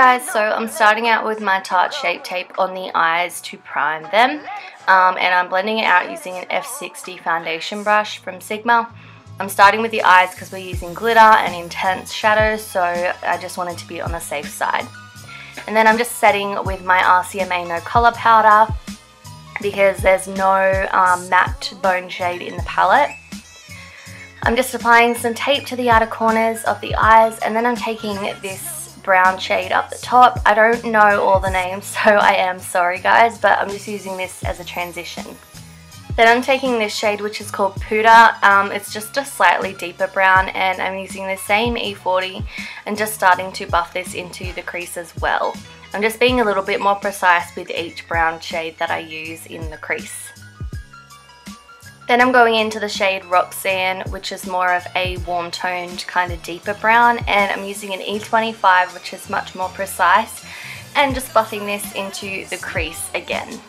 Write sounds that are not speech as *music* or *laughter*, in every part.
guys, so I'm starting out with my Tarte Shape Tape on the eyes to prime them. Um, and I'm blending it out using an F60 foundation brush from Sigma. I'm starting with the eyes because we're using glitter and intense shadows, so I just wanted to be on the safe side. And then I'm just setting with my RCMA No Color Powder because there's no um, matte bone shade in the palette. I'm just applying some tape to the outer corners of the eyes and then I'm taking this brown shade up the top. I don't know all the names *laughs* so I am sorry guys but I'm just using this as a transition. Then I'm taking this shade which is called Pooter. Um, it's just a slightly deeper brown and I'm using the same E40 and just starting to buff this into the crease as well. I'm just being a little bit more precise with each brown shade that I use in the crease. Then I'm going into the shade Roxanne, which is more of a warm toned kind of deeper brown and I'm using an E25 which is much more precise and just buffing this into the crease again.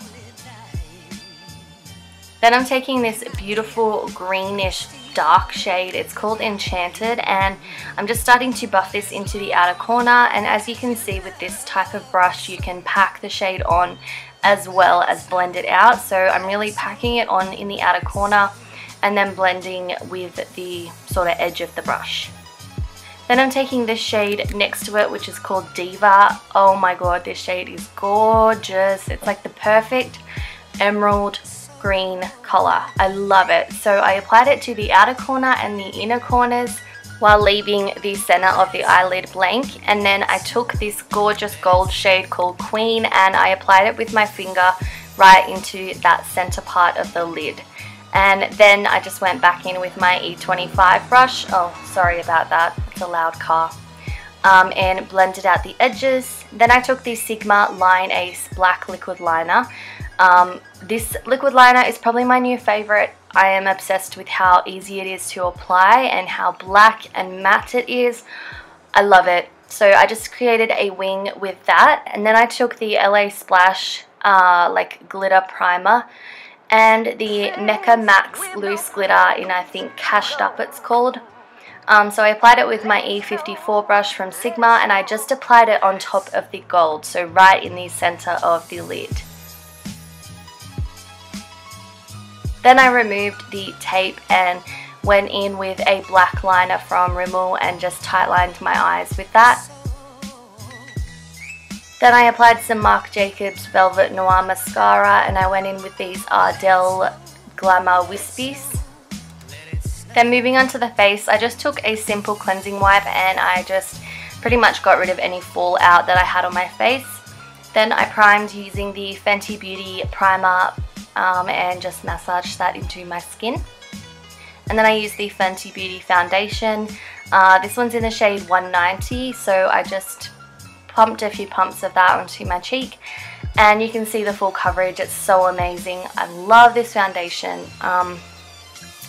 Then I'm taking this beautiful greenish dark shade. It's called Enchanted and I'm just starting to buff this into the outer corner and as you can see with this type of brush you can pack the shade on as well as blend it out. So I'm really packing it on in the outer corner and then blending with the sort of edge of the brush. Then I'm taking this shade next to it which is called Diva. Oh my god this shade is gorgeous. It's like the perfect emerald green color. I love it. So I applied it to the outer corner and the inner corners while leaving the center of the eyelid blank. And then I took this gorgeous gold shade called Queen and I applied it with my finger right into that center part of the lid. And then I just went back in with my E25 brush. Oh sorry about that. It's a loud car um, and blended out the edges. Then I took the Sigma Line Ace black liquid liner. Um, this liquid liner is probably my new favorite I am obsessed with how easy it is to apply and how black and matte it is. I love it. So I just created a wing with that and then I took the LA Splash uh, like glitter primer and the Mecca Max loose glitter in I think Cashed Up it's called. Um, so I applied it with my E54 brush from Sigma and I just applied it on top of the gold, so right in the center of the lid. Then I removed the tape and went in with a black liner from Rimmel and just tightlined my eyes with that. Then I applied some Marc Jacobs Velvet Noir Mascara and I went in with these Ardell Glamour Wispies. Then moving on to the face, I just took a simple cleansing wipe and I just pretty much got rid of any fallout that I had on my face. Then I primed using the Fenty Beauty Primer um, and just massage that into my skin. And then I use the Fenty Beauty foundation. Uh, this one's in the shade 190, so I just pumped a few pumps of that onto my cheek. And you can see the full coverage, it's so amazing. I love this foundation. Um,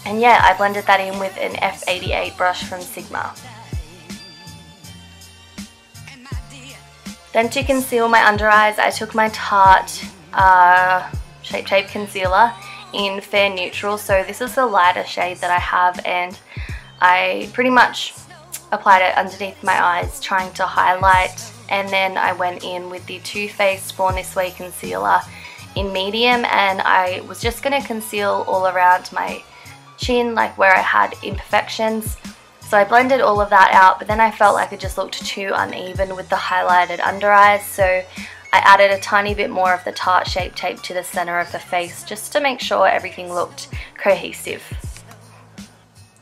and yeah, I blended that in with an F88 brush from Sigma. Then to conceal my under eyes, I took my Tarte uh, Shape Tape Concealer in Fair Neutral. So this is the lighter shade that I have and I pretty much applied it underneath my eyes trying to highlight and then I went in with the Too Faced Born This Way Concealer in medium and I was just going to conceal all around my chin like where I had imperfections. So I blended all of that out but then I felt like it just looked too uneven with the highlighted under eyes so I added a tiny bit more of the Tarte Shape Tape to the center of the face just to make sure everything looked cohesive.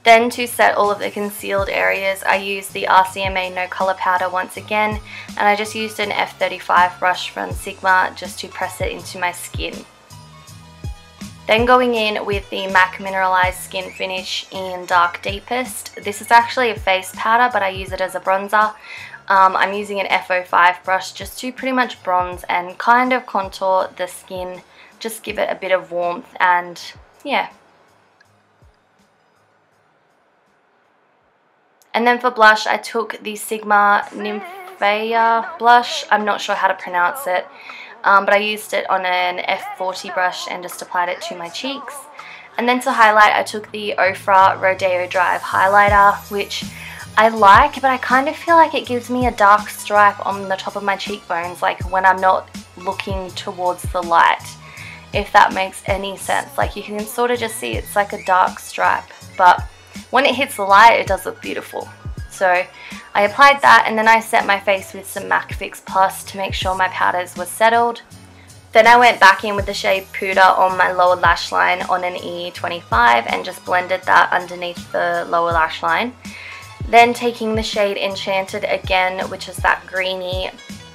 Then to set all of the concealed areas, I used the RCMA No Color Powder once again, and I just used an F35 brush from Sigma just to press it into my skin. Then going in with the MAC Mineralized Skin Finish in Dark Deepest. This is actually a face powder, but I use it as a bronzer. Um, I'm using an F05 brush just to pretty much bronze and kind of contour the skin, just give it a bit of warmth and yeah. And then for blush, I took the Sigma Nymphaea blush. I'm not sure how to pronounce it, um, but I used it on an F40 brush and just applied it to my cheeks. And then to highlight, I took the Ofra Rodeo Drive highlighter, which I like, but I kind of feel like it gives me a dark stripe on the top of my cheekbones, like when I'm not looking towards the light, if that makes any sense. Like you can sort of just see it's like a dark stripe, but when it hits the light, it does look beautiful. So I applied that and then I set my face with some MAC Fix Plus to make sure my powders were settled. Then I went back in with the shade Pooter on my lower lash line on an E25 and just blended that underneath the lower lash line. Then taking the shade Enchanted again, which is that greeny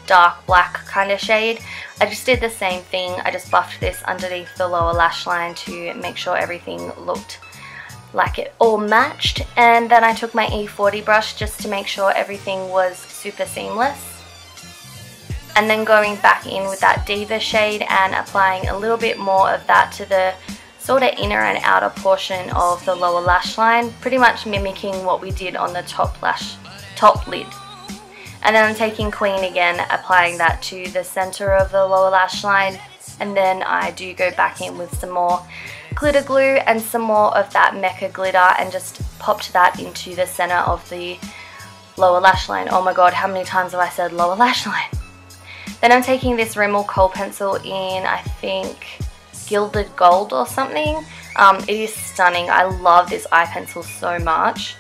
dark black kind of shade, I just did the same thing. I just buffed this underneath the lower lash line to make sure everything looked like it all matched. And then I took my E40 brush just to make sure everything was super seamless and then going back in with that Diva shade and applying a little bit more of that to the sort of inner and outer portion of the lower lash line, pretty much mimicking what we did on the top lash, top lid. And then I'm taking Queen again, applying that to the center of the lower lash line, and then I do go back in with some more glitter glue and some more of that Mecca glitter and just popped that into the center of the lower lash line. Oh my god, how many times have I said lower lash line? Then I'm taking this Rimmel kohl pencil in, I think, Gilded Gold or something. Um, it is stunning. I love this eye pencil so much.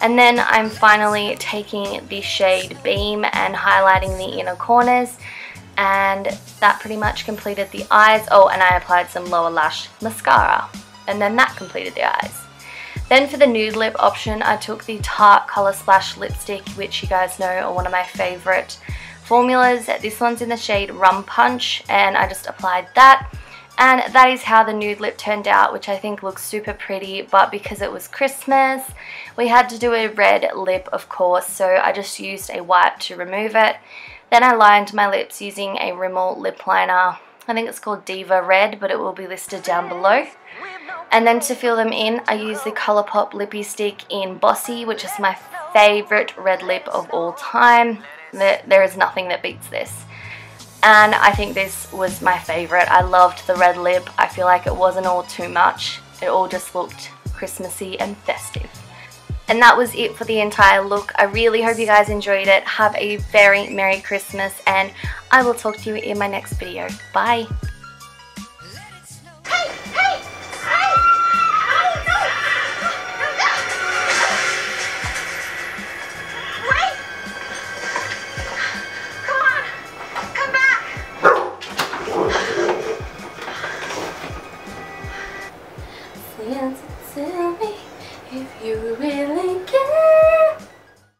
And then I'm finally taking the shade Beam and highlighting the inner corners. And that pretty much completed the eyes. Oh, and I applied some lower lash mascara. And then that completed the eyes. Then for the nude lip option, I took the Tarte Color Splash lipstick, which you guys know are one of my favorite formulas. This one's in the shade Rum Punch and I just applied that. And that is how the nude lip turned out, which I think looks super pretty, but because it was Christmas, we had to do a red lip, of course, so I just used a wipe to remove it. Then I lined my lips using a Rimmel lip liner. I think it's called Diva Red, but it will be listed down below. And then to fill them in, I use the Colourpop Lippy Stick in Bossy, which is my favourite red lip of all time. There is nothing that beats this. And I think this was my favourite. I loved the red lip. I feel like it wasn't all too much. It all just looked Christmassy and festive. And that was it for the entire look. I really hope you guys enjoyed it. Have a very Merry Christmas and I will talk to you in my next video. Bye.